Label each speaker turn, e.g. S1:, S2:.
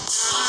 S1: Yes.